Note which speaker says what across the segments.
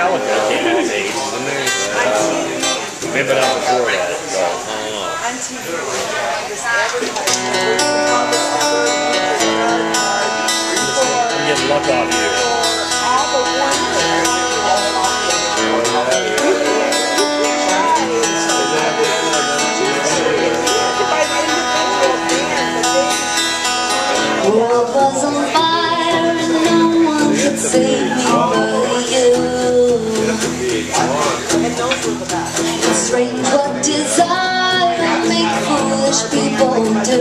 Speaker 1: Metallica came in age, didn't they? Uh, maybe not before that.
Speaker 2: On
Speaker 1: I'm getting luck off you.
Speaker 3: was on fire and no one could save strange what desire make foolish people do.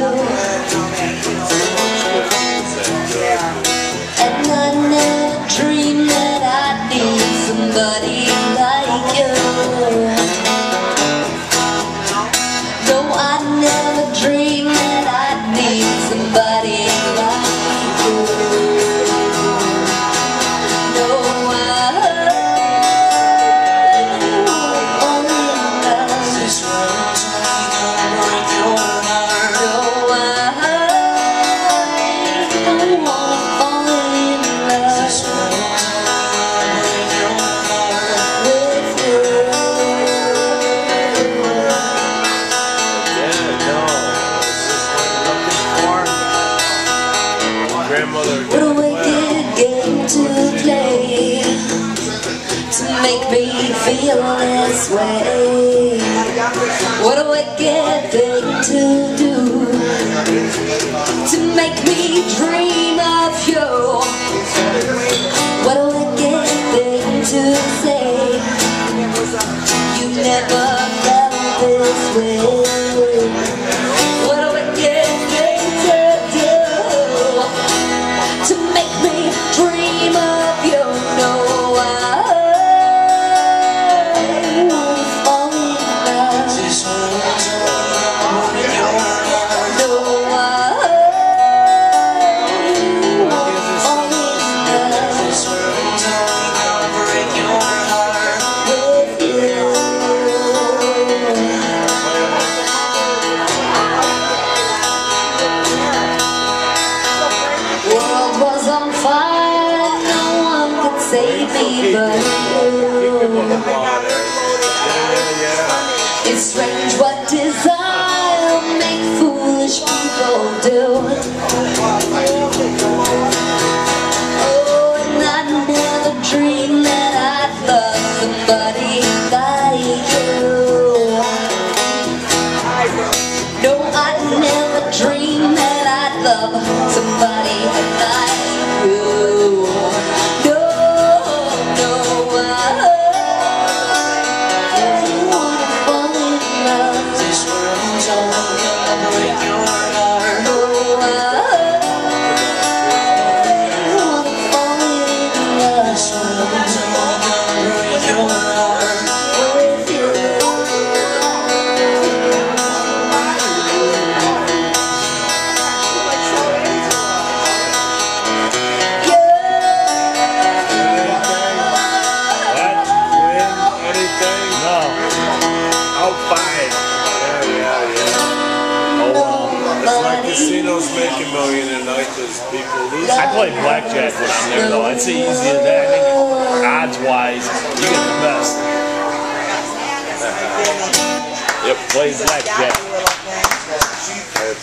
Speaker 1: Grandmother.
Speaker 3: What a wicked game to play to make me feel this way. What a wicked thing to do to make me dream of you. What a wicked thing to say. You never felt this way. It's strange what desire make foolish people do. Oh, and I never dreamed that I'd love somebody like you. No, I never dreamed that I'd love somebody
Speaker 4: like casinos make a million a night because people lose.
Speaker 1: I play blackjack when I'm there, though. It's easy as that. I think odds-wise, you get the best. Yep, play blackjack.
Speaker 2: That little thing.